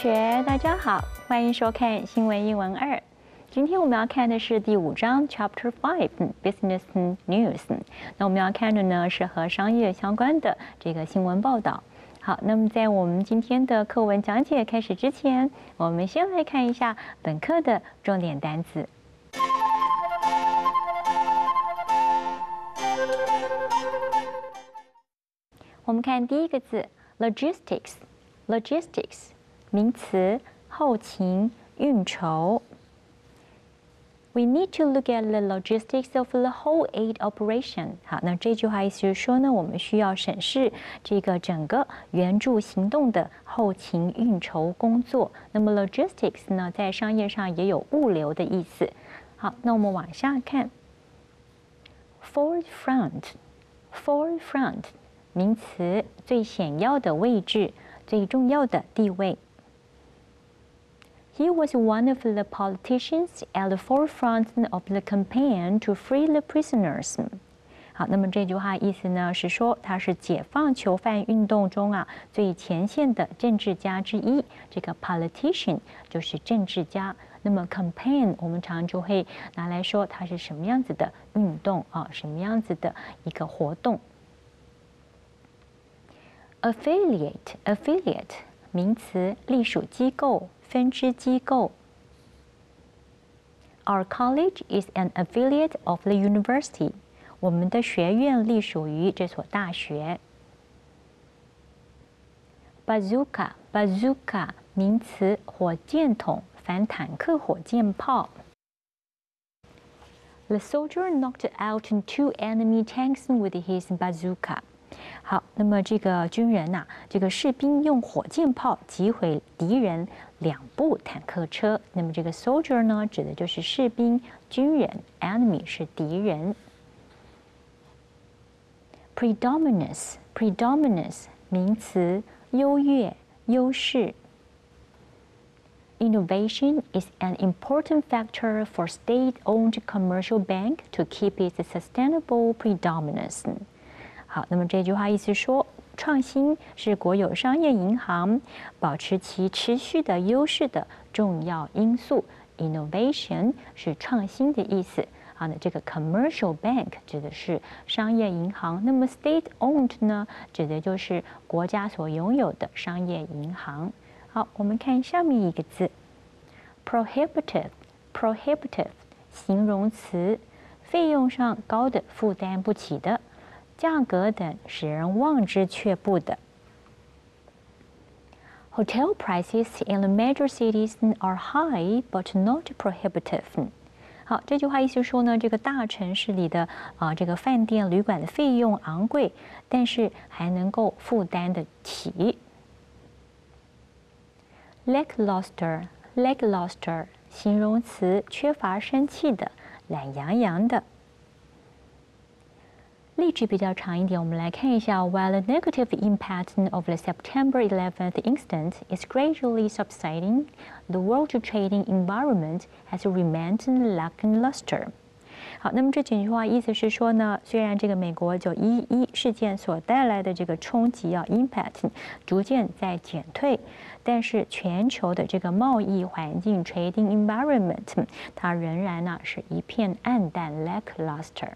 学，大家好，欢迎收看新闻一文二。今天我们要看的是第五章 Chapter Five Business News。那我们要看的呢是和商业相关的这个新闻报道。好，那么在我们今天的课文讲解开始之前，我们先来看一下本课的重点单词。我们看第一个字，logistics，logistics，名词，后勤、运筹。We need to look at the logistics of the whole aid operation。好，那这句话意思是说呢，我们需要审视这个整个援助行动的后勤运筹工作。那么 logistics 呢，在商业上也有物流的意思。好，那我们往下看，forefront，forefront。名词，最显要的位置，最重要的地位。 He was one of the politicians at the forefront of the campaign to free the prisoners。好，那么这句话意思呢是说，他是解放囚犯运动中啊最前线的政治家之一。这个 politician 就是政治家。那么 campaign 我们常就会拿来说它是什么样子的运动啊，什么样子的一个活动。affiliate affiliate 名词，隶属机构、 分支机构。Our college is an affiliate of the university。我们的学院隶属于这所大学。Bazooka bazooka 名词，火箭筒、反坦克火箭炮。The soldier knocked out two enemy tanks with his bazooka。好，那么这个军人呐，这个士兵用火箭炮击毁敌人 两部坦克车。那么这个 soldier 呢，指的就是士兵、军人；enemy 是敌人。predominance，predominance 名词，优越、优势。Innovation is an important factor for state-owned commercial bank to keep its sustainable predominance. 好，那么这句话意思说， 创新是国有商业银行保持其持续的优势的重要因素。Innovation 是创新的意思。好，那这个 commercial bank 指的是商业银行，那么 state-owned 呢，指的就是国家所拥有的商业银行。好，我们看下面一个字，prohibitive，prohibitive 形容词，费用上高的，负担不起的。价格等使人望之却步的。Hotel prices in the major cities are high, but not prohibitive. 好，这句话意思说呢，这个大城市里的啊，这个饭店、旅馆的费用昂贵，但是还能够负担得起。Lackluster, lackluster，形容词，缺乏生气的，懒洋洋的。例句比较长一点，我们来看一下。While the negative impact of the September 11th incident is gradually subsiding, the world trading environment has remained lackluster. 好，那么这几句话意思是说呢，虽然这个美国九一一事件所带来的这个冲击啊，impact 逐渐在减退，但是全球的这个贸易环境 trading environment 它仍然呢是一片暗淡 lackluster。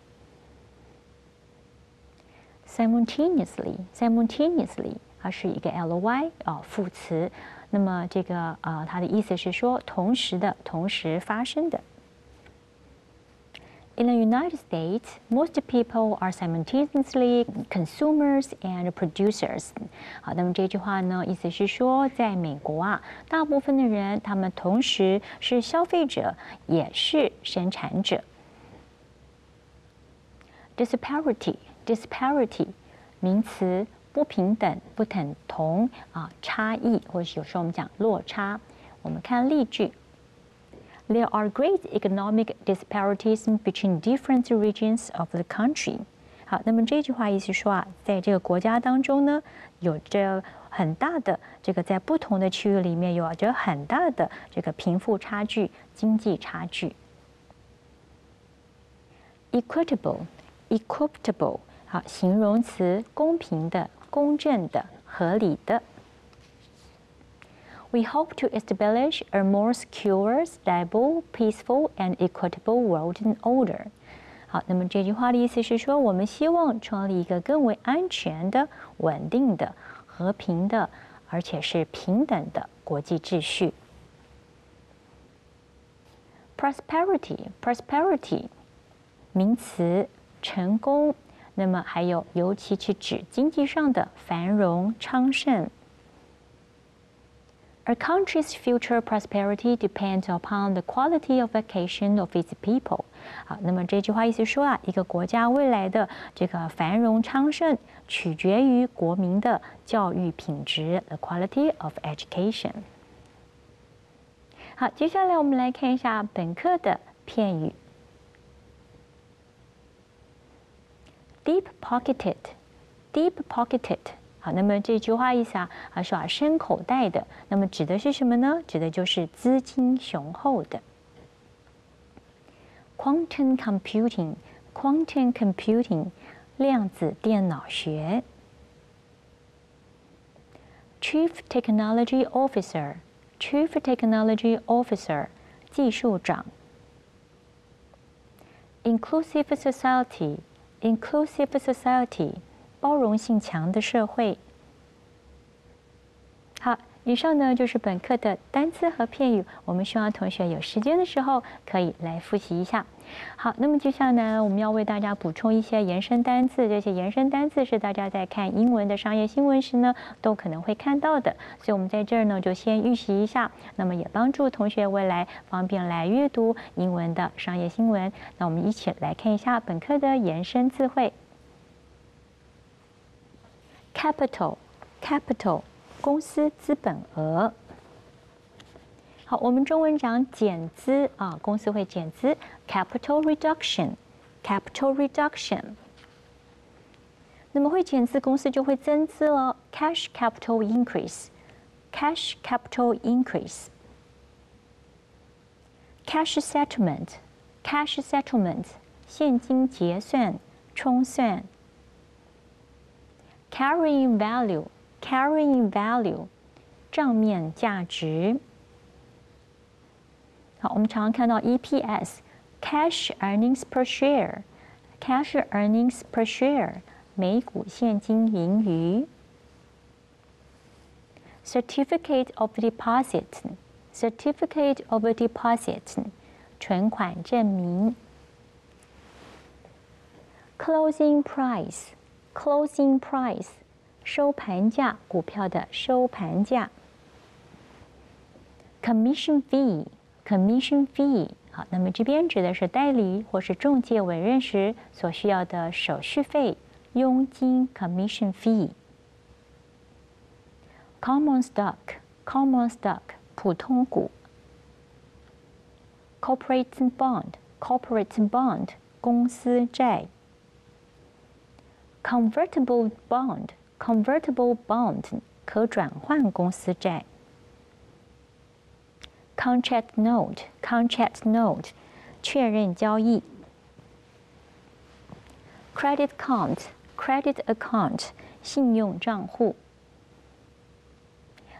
simultaneously，simultaneously，它是一个 ly 啊副词，那么这个啊它的意思是说同时的，同时发生的。In the United States, most people are simultaneously consumers and producers。好，那么这句话呢，意思是说，在美国啊，大部分的人他们同时是消费者，也是生产者。Disparity。 disparity 名词，不平等、不等同啊，差异，或者有时候我们讲落差。我们看例句：There are great economic disparities between different regions of the country。好，那么这句话意思说啊，在这个国家当中呢，有着很大的这个在不同的区域里面有着很大的这个贫富差距、经济差距。Equitable，equitable。 好，形容词，公平的、公正的、合理的。 We hope to establish a more secure, stable, peaceful, and equitable world order. 好，那么这句话的意思是说，我们希望创立一个更为安全的、稳定的、和平的，而且是平等的国际秩序。Prosperity，prosperity，名词，成功。 那么还有，尤其是指经济上的繁荣昌盛。A country's future prosperity depends upon the quality of education of its people。好，那么这句话意思说啊，一个国家未来的这个繁荣昌盛，取决于国民的教育品质，the quality of education。好，接下来我们来看一下本课的片语 pocketed，deep pocketed。好，那么这句话意思啊，啊说啊深口袋的，那么指的是什么呢？指的就是资金雄厚的。Quantum computing，quantum computing，量子电脑学。Chief Technology Officer，Chief Technology Officer，技术长。Inclusive Society，Inclusive Society。包容性强的社会。好， 以上呢就是本课的单词和片语。我们希望同学有时间的时候可以来复习一下。好，那么接下来呢，我们要为大家补充一些延伸单词。这些延伸单词是大家在看英文的商业新闻时呢，都可能会看到的。所以，我们在这儿呢就先预习一下，那么也帮助同学未来方便来阅读英文的商业新闻。那我们一起来看一下本课的延伸词汇。Capital，capital，公司资本额。好，我们中文讲减资啊，公司会减资，capital reduction，capital reduction。那么会减资，公司就会增资了，cash capital increase，cash capital increase。Cash settlement，cash settlement，现金结算、冲算。Carrying value, carrying value，账面价值。好，我们常常看到 EPS，cash earnings per share，cash earnings per share，每股现金盈余。Certificate of deposit，certificate of deposit，存款证明。Closing price。Closing price， 收盘价，股票的收盘价。Commission fee，commission fee，好，那么这边指的是代理或是中介委任时所需要的手续费、佣金。Commission fee。Common stock，common stock，普通股。Corporate bond，corporate bond，公司债。Convertible bond, convertible bond，可转换公司债。Contract note, contract note，确认交易。Credit account, credit account，信用账户。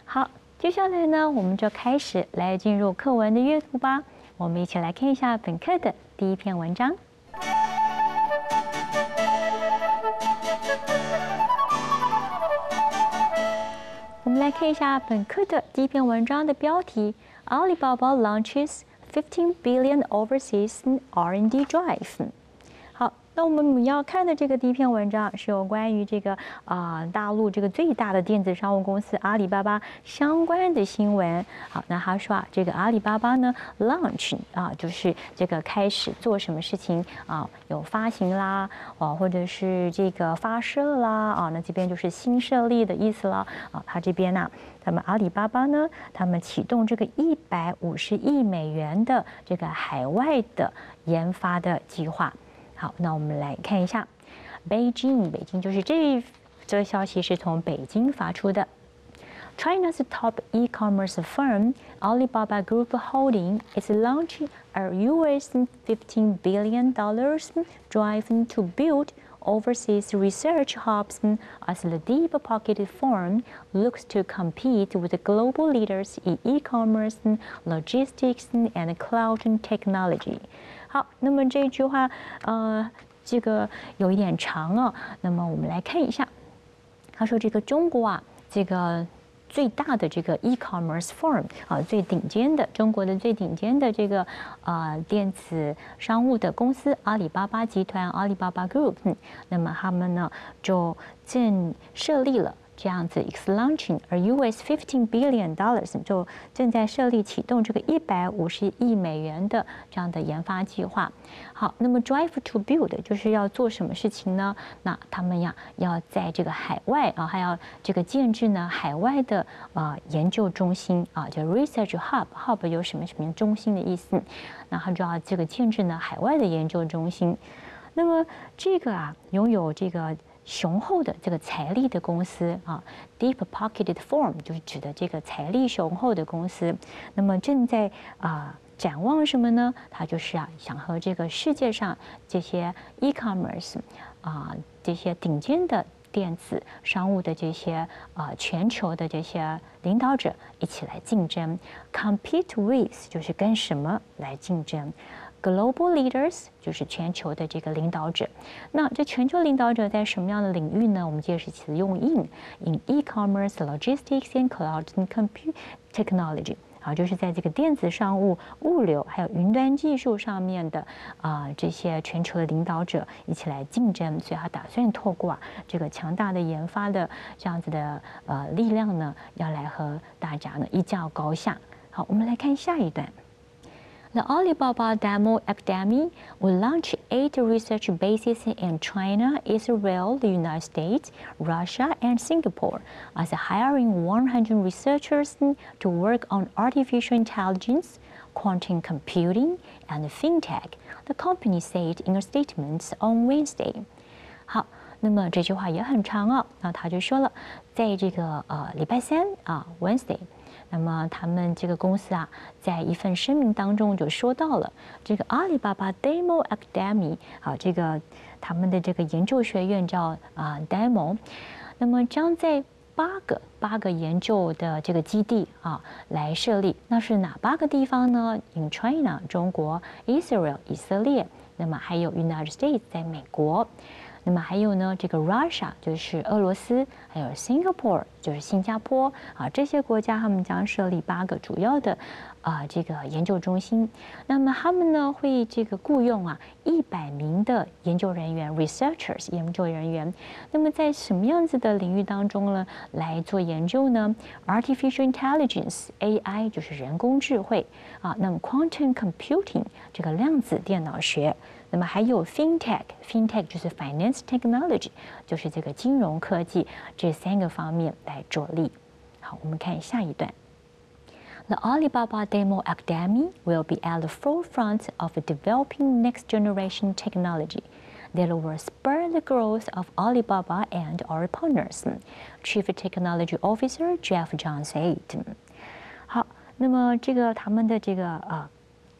好，接下来呢，我们就开始来进入课文的阅读吧。我们一起来看一下本课的第一篇文章。来看一下本课的第一篇文章的标题：Alibaba launches 15 billion overseas R&D drive。 那我们要看的这个第一篇文章是有关于这个啊大陆这个最大的电子商务公司阿里巴巴相关的新闻。好，那他说啊，这个阿里巴巴呢，launch 啊，就是这个开始做什么事情啊，有发行啦，啊，或者是这个发射啦，啊，那这边就是新设立的意思了。啊，他这边呢，他们阿里巴巴呢，他们启动这个一百五十亿美元的这个海外的研发的计划。好，那我们来看一下，北京，北京就是这这个消息是从北京发出的。China's top e-commerce firm Alibaba Group Holding is launching a US $15 billion drive to build overseas research hubs as the deep-pocketed firm looks to compete with the global leaders in e-commerce, logistics, and cloud technology. 好，那么这一句话，呃，这个有一点长啊。那么我们来看一下，他说这个中国啊，这个。最大的这个 e-commerce firm 啊，最顶尖的中国的最顶尖的这个啊电子商务的公司阿里巴巴集团阿里巴巴 Group，那么他们呢就建设立了。这样子，is launching a US fifteen billion dollars，就正在设立启动这个一百五十亿美元的这样的研发计划。好，那么 drive to build 就是要做什么事情呢？那他们呀要在这个海外啊，还要这个建制呢海外的啊研究中心啊，叫 research hub，hub 有什么什么中心的意思？那他就要这个建制呢海外的研究中心。那么这个啊拥有这个。雄厚的这个财力的公司啊，deep pocketed firm 就是指的这个财力雄厚的公司。那么正在啊展望什么呢？他就是啊想和这个世界上这些 e-commerce 啊这些顶尖的电子商务的这些啊全球的这些领导者一起来竞争。compete with 就是跟什么来竞争？Global leaders 就是全球的这个领导者，那这全球领导者在什么样的领域呢？我们介绍其用 in，in e-commerce, logistics and cloud and compute technology，啊，就是在这个电子商务、物流还有云端技术上面的啊这些全球的领导者一起来竞争，所以他打算透过啊这个强大的研发的这样子的呃力量呢，要来和大家呢一较高下。好，我们来看下一段。The Alibaba Demo Academy will launch eight research bases in China, Israel, the United States, Russia, and Singapore, as hiring 100 researchers to work on artificial intelligence, quantum computing, and fintech, the company said in a statement on Wednesday. 好，那么这句话也很长啊，那他就说了，在这个呃礼拜三啊，Wednesday。 那么他们这个公司啊，在一份声明当中就说到了这个阿里巴巴 Demo Academy 啊，这个他们的这个研究学院叫啊 Demo，那么将在八个八个研究的这个基地啊来设立，那是哪八个地方呢？In China 中国，Israel 以色列，那么还有 United States 在美国。那么还有呢，这个 Russia 就是俄罗斯，还有 Singapore 就是新加坡啊，这些国家他们将设立八个主要的啊这个研究中心。那么他们呢会这个雇佣啊一百名的研究人员 researchers 研究人员。那么在什么样子的领域当中呢来做研究呢？Artificial Intelligence AI 就是人工智慧啊，那么 Quantum Computing 这个量子电脑学。那么还有 fintech，fintech 就是 finance technology，就是这个金融科技这三个方面来 着力。好，我们看下一段。The Alibaba Demo Academy will be at the forefront of developing next generation technology that will spur the growth of Alibaba and our partners, Chief Technology Officer Jeff Zhang said. 好，那么这个他们的这个呃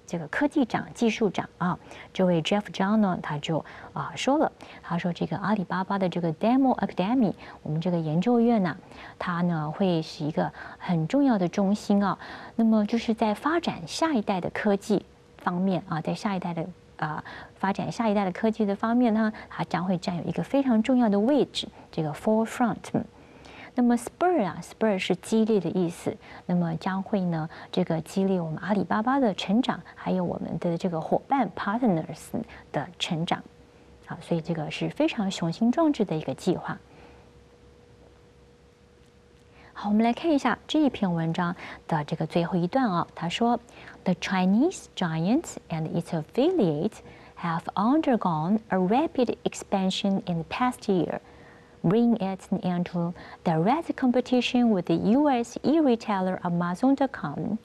这个科技长、技术长啊，这位 Jeff Zhang 呢，他就啊说了，他说这个阿里巴巴的这个 Demo Academy，我们这个研究院呢，它呢会是一个很重要的中心啊。那么就是在发展下一代的科技方面啊，在下一代的啊发展下一代的科技的方面呢，它将会占有一个非常重要的位置，这个 forefront。那么 spur 啊，spur 是激励的意思。那么将会呢，这个激励我们阿里巴巴的成长，还有我们的这个伙伴 partners 的成长。好，所以这个是非常雄心壮志的一个计划。好，我们来看一下这一篇文章的这个最后一段啊。他说：“The Chinese giants and its affiliates have undergone a rapid expansion in the past year.” bring it into direct competition with the U.S. e-retailer Amazon.com,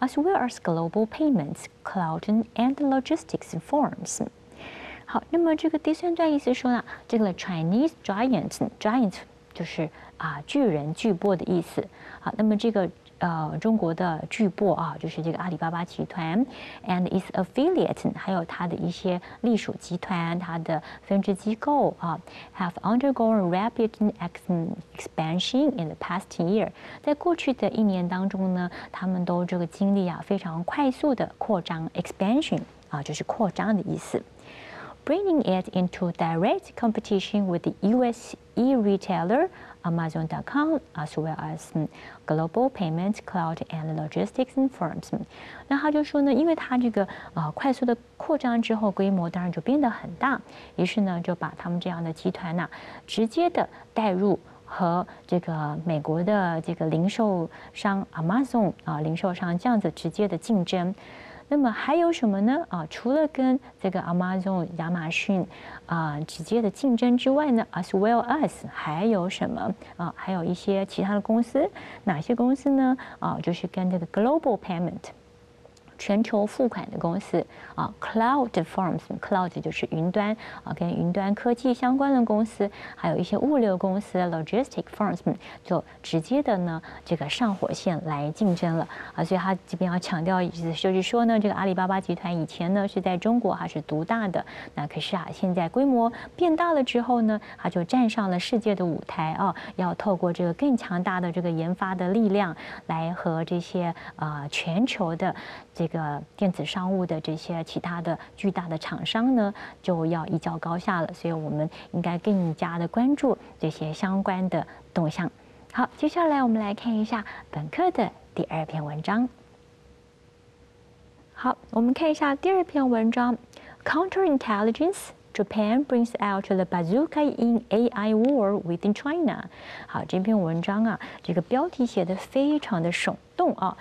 as well as global payments, cloud, and logistics firms. 好，那么这个第三段意思说呢，这个 Chinese giant giant 就是啊巨人巨擘的意思。好，那么这个 呃中国的巨擘啊，就是这个阿里巴巴集团，and its affiliates，还有它的一些隶属集团，它的分支机构啊，have undergone rapid expansion in the past year。在过去的一年当中呢，他们都这个经历啊非常快速的扩张，expansion 啊就是扩张的意思。bringing it into direct competition with the U.S. e-retailer Amazon.com as well as global payment cloud and logistics firms。那他就说呢，因为他这个呃快速的扩张之后，规模当然就变得很大，于是呢就把他们这样的集团呐，直接的带入和这个美国的这个零售商 Amazon 啊零售商这样子直接的竞争。那么还有什么呢？啊，除了跟这个 Amazon 亚马逊啊直接的竞争之外呢，as well as 还有什么啊？还有一些其他的公司，哪些公司呢？啊，就是跟这个 Global Payment。全球付款的公司啊，Cloud Firms，Cloud 就是云端啊，跟云端科技相关的公司，还有一些物流公司，Logistic Firms 就直接的呢这个上火线来竞争了啊，所以他这边要强调，就是说呢，这个阿里巴巴集团以前呢是在中国还是独大的，那可是啊，现在规模变大了之后呢，他就站上了世界的舞台啊，要透过这个更强大的这个研发的力量来和这些啊全球的这个的电子商务的这些其他的巨大的厂商呢，就要一较高下了，所以我们应该更加的关注这些相关的动向。好，接下来我们来看一下本课的第二篇文章。好，我们看一下第二篇文章：Counterintelligence Japan brings out the bazooka in AI war within China。好，这篇文章啊，这个标题写的非常的耸动啊。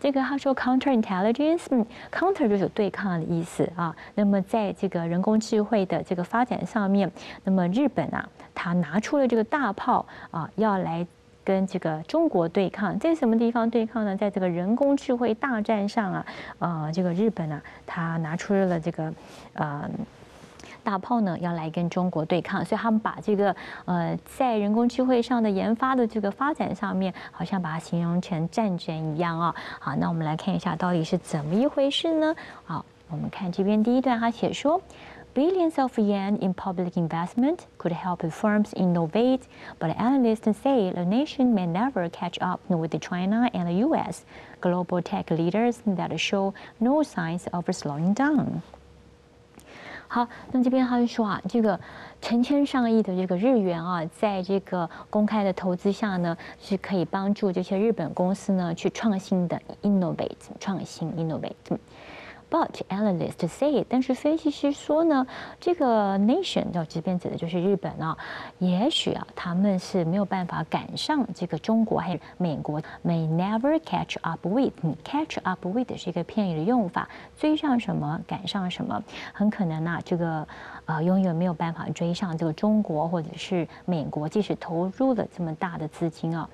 这个他说 counterintelligence，嗯，counter 就是对抗的意思啊。那么在这个人工智慧的这个发展上面，那么日本啊，他拿出了这个大炮啊，要来跟这个中国对抗。在什么地方对抗呢？在这个人工智慧大战上啊，呃，这个日本啊，他拿出了这个呃。大炮呢要来跟中国对抗，所以他们把这个呃在人工智慧上的研发的这个发展上面，好像把它形容成战争一样啊。好，那我们来看一下到底是怎么一回事呢？好，我们看这边第一段，他写说，billions of yen in public investment could help firms innovate, but analysts say the nation may never catch up with China and the U.S. global tech leaders that show no signs of slowing down. 好，那这边他就说啊，这个成千上亿的这个日元啊，在这个公开的投资下呢，是可以帮助这些日本公司呢去创新的，innovate 创新，innovate。But analysts say，但是分析师说呢，这个 nation 要这边指的就是日本啊，也许啊他们是没有办法赶上这个中国还有美国，may never catch up with。catch up with 是一个片语的用法，追上什么，赶上什么，很可能啊这个呃永远没有办法追上这个中国或者是美国，即使投入了这么大的资金啊。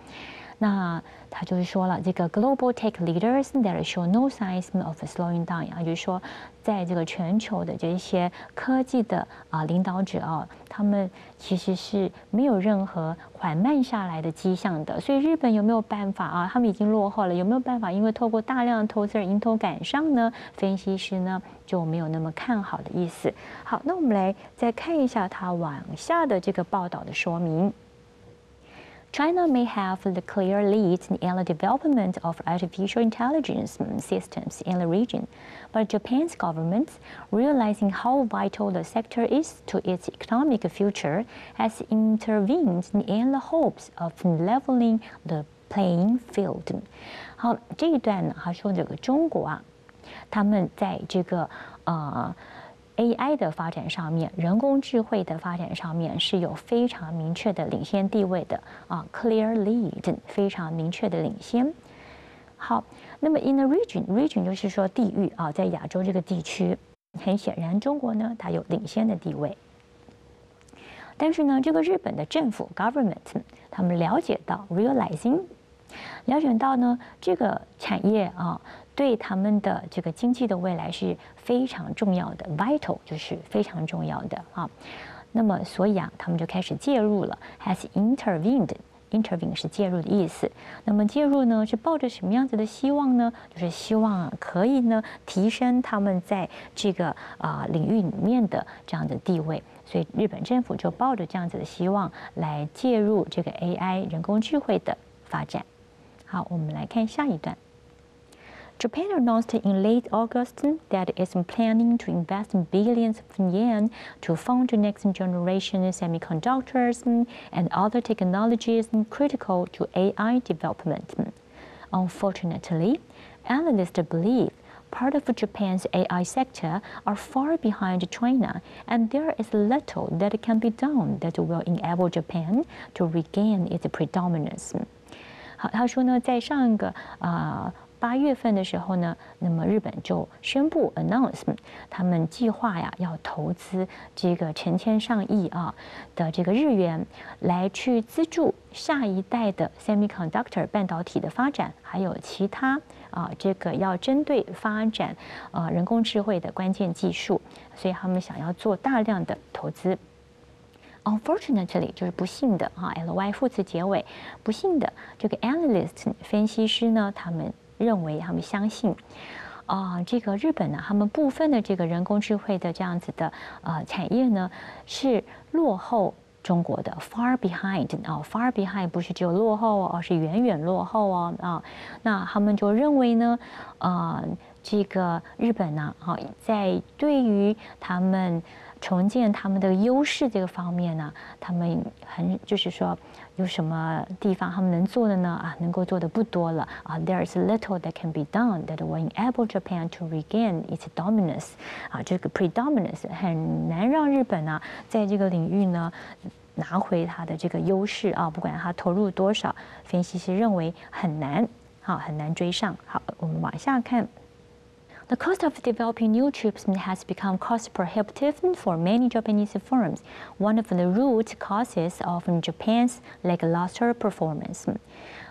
那他就是说了，这个 global tech leaders that show no signs of slowing down，也就是说，在这个全球的这些科技的啊领导者啊，他们其实是没有任何缓慢下来的迹象的。所以日本有没有办法啊？他们已经落后了，有没有办法？因为透过大量的投资而迎头赶上呢？分析师呢就没有那么看好的意思。好，那我们来再看一下他往下的这个报道的说明。China may have the clear lead in the development of artificial intelligence systems in the region, but Japan's government, realizing how vital the sector is to its economic future, has intervened in the hopes of leveling the playing field. 好，这一段呢，他说这个中国啊，他们在这个呃。 AI 的发展上面，人工智慧的发展上面是有非常明确的领先地位的啊，clear lead，非常明确的领先。好，那么 in the region，region 就是说地域啊，在亚洲这个地区，很显然中国呢它有领先的地位。但是呢，这个日本的政府 government，他们了解到 realizing，了解到呢这个产业啊。对他们的这个经济的未来是非常重要的，vital 就是非常重要的啊。那么，所以啊，他们就开始介入了，has intervened intervene 是介入的意思。那么介入呢，是抱着什么样子的希望呢？就是希望可以呢提升他们在这个啊领域里面的这样的地位。所以日本政府就抱着这样子的希望来介入这个 AI 人工智慧的发展。好，我们来看下一段。Japan announced in late August that it is planning to invest billions of yen to fund next generation semiconductors and other technologies critical to AI development. Unfortunately, analysts believe part of Japan's AI sector are far behind China, and there is little that can be done that will enable Japan to regain its predominance. 好，他说呢，在上一个啊。呃 八月份的时候呢，那么日本就宣布 announcement，他们计划呀要投资这个成千上亿啊的这个日元来去资助下一代的 semiconductor 半导体的发展，还有其他啊这个要针对发展啊人工智慧的关键技术，所以他们想要做大量的投资。Unfortunately，就是不幸的啊，ly 副词结尾，不幸的这个 analyst 分析师呢，他们。认为他们相信，啊，这个日本呢，他们部分的这个人工智慧的这样子的呃产业呢，是落后中国的，far behind 啊，far behind 不是只有落后哦，是远远落后哦啊，那他们就认为呢，呃，这个日本呢，啊，在对于他们重建他们的优势这个方面呢，他们很就是说。有什么地方他们能做的呢？啊，能够做的不多了啊。There is little that can be done that will enable Japan to regain its dominance。啊，这个 predominance 很难让日本呢在这个领域呢拿回它的这个优势啊。不管它投入多少，分析师认为很难，好，很难追上。好，我们往下看。The cost of developing new chips has become cost prohibitive for many Japanese firms, one of the root causes of Japan's lackluster performance.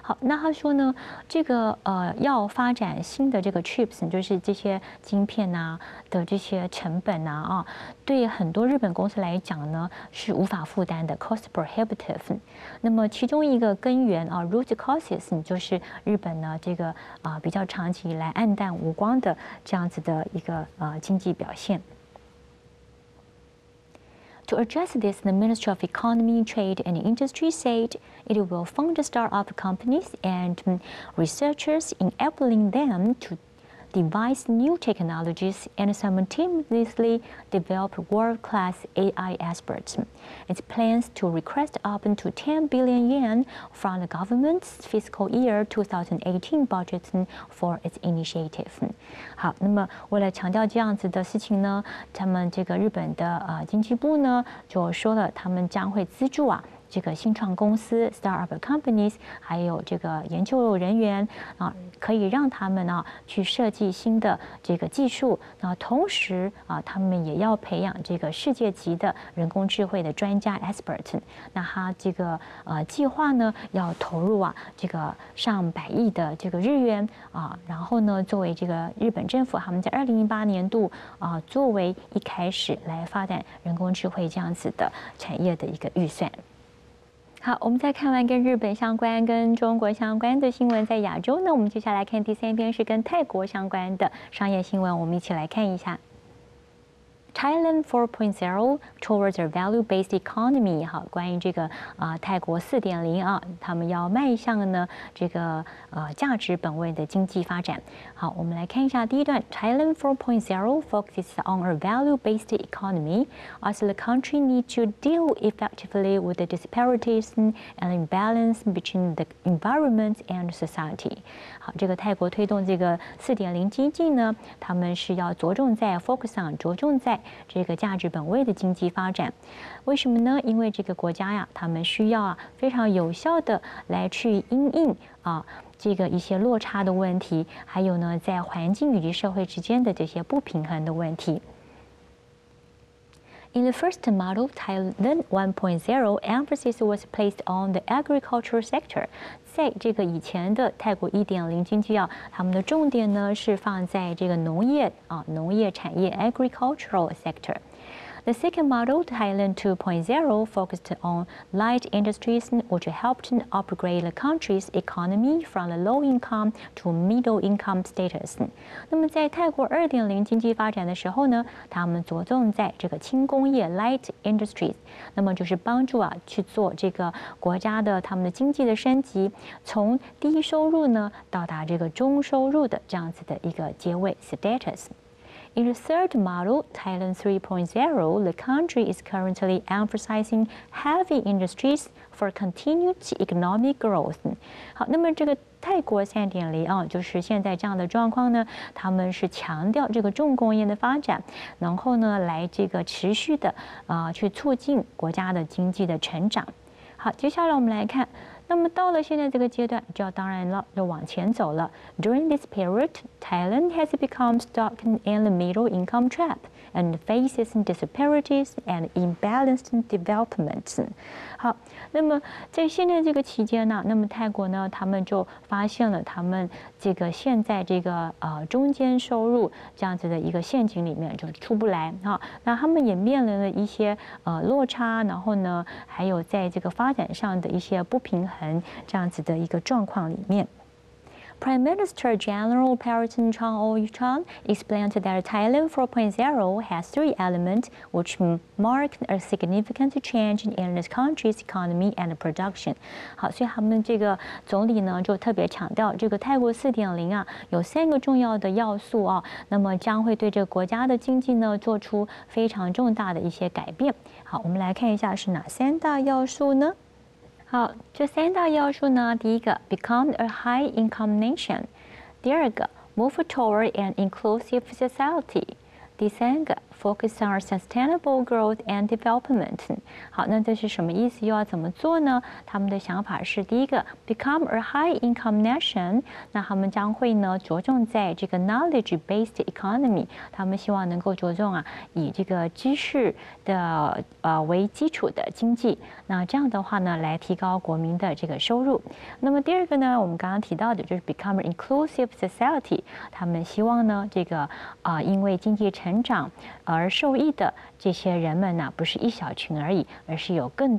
好，那他说呢，这个呃，要发展新的这个 chips，就是这些晶片呐的这些成本呐啊，对很多日本公司来讲呢是无法负担的，cost prohibitive。那么其中一个根源啊，root causes 就是日本呢这个啊比较长期以来暗淡无光的这样子的一个呃经济表现。To address this, the Ministry of Economy, Trade and Industry said it will fund startup companies and researchers, enabling them to devise new technologies and simultaneously develop world-class AI experts. It plans to request up to 10 billion yen from the government's fiscal year 2018 budget for its initiative. 好，那么为了强调这样子的事情呢，他们这个日本的呃经济部呢就说了，他们将会资助啊。 这个新创公司 （startup companies） 还有这个研究人员啊，可以让他们呢去设计新的这个技术。那同时啊，他们也要培养这个世界级的人工智慧的专家 （expert）。那他这个呃计划呢，要投入啊这个上百亿的这个日元啊，然后呢，作为这个日本政府他们在二零一八年度啊，作为一开始来发展人工智慧这样子的产业的一个预算。好，我们再看完跟日本相关、跟中国相关的新闻，在亚洲呢，我们接下来看第三篇是跟泰国相关的商业新闻，我们一起来看一下。Thailand 4.0 towards a value-based economy 哈，关于这个啊泰国四点零啊，他们要迈向呢这个呃价值本位的经济发展。好，我们来看一下第一段。Thailand 4.0 focuses on a value-based economy as the country needs to deal effectively with the disparities and imbalance between the environment and society。好，这个泰国推动这个四点零经济呢，他们是要着重在 focus on 着重在这个价值本位的经济发展，为什么呢？因为这个国家呀，他们需要啊非常有效的来去因应啊 这个一些落差的问题，还有呢在环境以及社会之间的这些不平衡的问题。In the first model, Thailand 1.0 emphasis was placed on the agricultural sector. 在这个以前的泰国一点零经济啊，他们的重点呢是放在这个农业啊，农业产业 agricultural sector。The second model, Thailand 2.0, focused on light industries, which helped upgrade the country's economy from the low income to middle income status. 那么在泰国2.0经济发展的时候呢，他们着重在这个轻工业 light industries，那么就是帮助啊去做这个国家的他们的经济的升级，从低收入呢到达这个中收入的这样子的一个阶位 status。 In the third model, Thailand 3.0, the country is currently emphasizing heavy industries for continued economic growth. 好，那么这个泰国三点零啊，就是现在这样的状况呢，他们是强调这个重工业的发展，然后呢，来这个持续的啊去促进国家的经济的成长。好，接下来我们来看。那么到了现在这个阶段，就要当然了，就往前走了。During this period, Thailand has become stuck in the middle income trap and faces disparities and imbalanced development. 好，那么在现在这个期间呢，那么泰国呢，他们就发现了他们这个现在这个呃中间收入这样子的一个陷阱里面就出不来哈。那他们也面临了一些呃落差，然后呢，还有在这个发展上的一些不平衡这样子的一个状况里面。Prime Minister General Paraton Chang Oyu-chan explained that Thailand 4.0 has three elements which mark a significant change in the country's economy and production。好，所以他们这个总理呢就特别强调，这个泰国4.0啊有三个重要的要素啊，那么将会对这个国家的经济呢做出非常重大的一些改变。好，我们来看一下是哪三大要素呢？ 好，这三大要素呢，第一个，become a high-income nation；第二个，move toward an inclusive society；第三个。 Focus on sustainable growth and development。好，那这是什么意思？又要怎么做呢？他们的想法是：第一个，become a high-income nation。那他们将会呢着重在这个 knowledge-based economy。他们希望能够着重啊，以这个知识的呃为基础的经济。那这样的话呢，来提高国民的这个收入。那么第二个呢，我们刚刚提到的就是 become inclusive society。他们希望呢，这个啊，因为经济成长呃。 而受益的这些人们呢，不是一小群而已，而是有更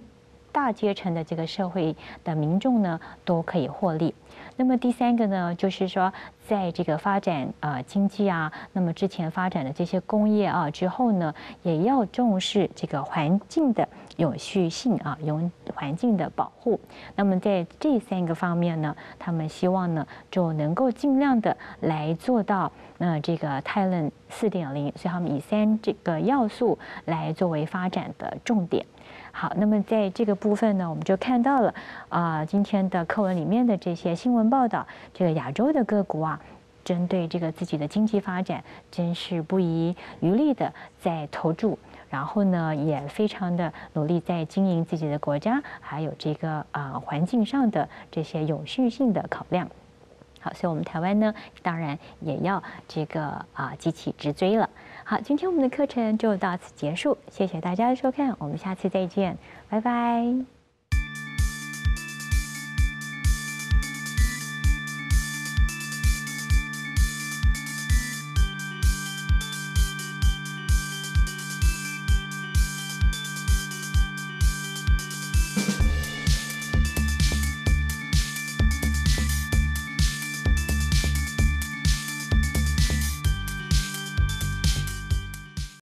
大阶层的这个社会的民众呢，都可以获利。那么第三个呢，就是说，在这个发展啊经济啊，那么之前发展的这些工业啊之后呢，也要重视这个环境的有序性啊，有环境的保护。那么在这三个方面呢，他们希望呢就能够尽量的来做到那这个泰伦四点零，所以他们以三这个要素来作为发展的重点。好，那么在这个部分呢，我们就看到了啊，今天的课文里面的这些新闻报道，这个亚洲的各国啊，针对这个自己的经济发展，真是不遗余力的在投注，然后呢，也非常的努力在经营自己的国家，还有这个啊环境上的这些有序性的考量。好，所以我们台湾呢，当然也要这个啊急起直追了。好，今天我们的课程就到此结束，谢谢大家的收看，我们下次再见，拜拜。